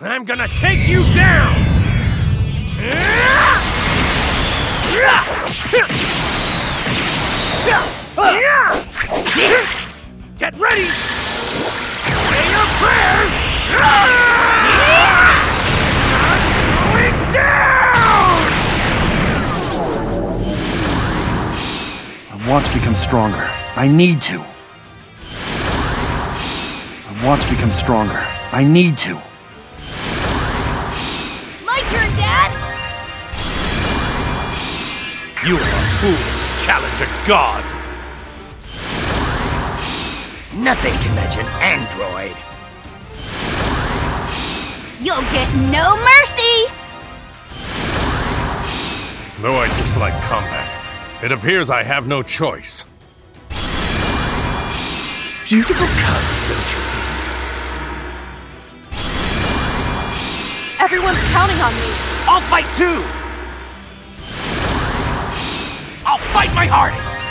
I'm gonna take you down! Get ready! Say your prayers! I'm going down! I want to become stronger. I need to. I want to become stronger. I need to. My turn, Dad! You are a fool to challenge a god! Nothing can match an android. You'll get no mercy! Though I dislike combat, it appears I have no choice. Beautiful color, don't you Everyone's counting on me. I'll fight too! I'll fight my hardest!